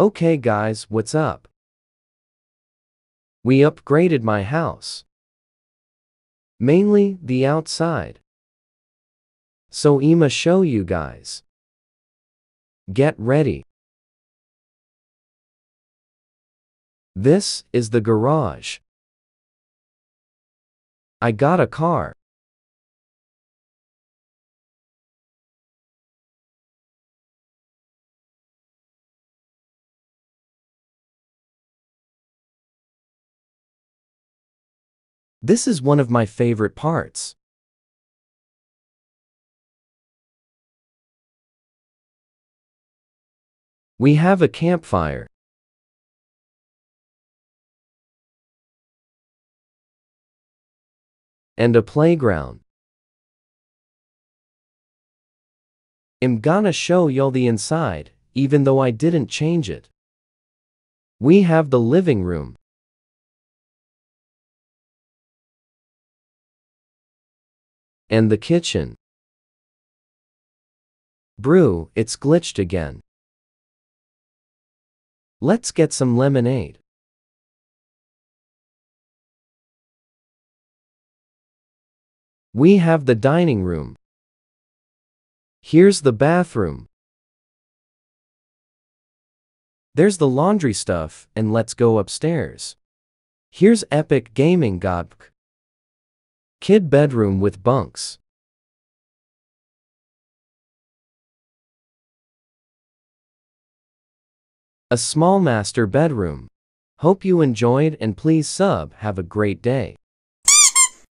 Okay guys, what's up? We upgraded my house. Mainly the outside. So I'ma show you guys. Get ready. This is the garage. I got a car. This is one of my favorite parts. We have a campfire. And a playground. I'm gonna show y'all the inside, even though I didn't change it. We have the living room. And the kitchen. Brew, it's glitched again. Let's get some lemonade. We have the dining room. Here's the bathroom. There's the laundry stuff, and let's go upstairs. Here's Epic Gaming Godk. Kid bedroom with bunks. A small master bedroom. Hope you enjoyed and please sub, have a great day.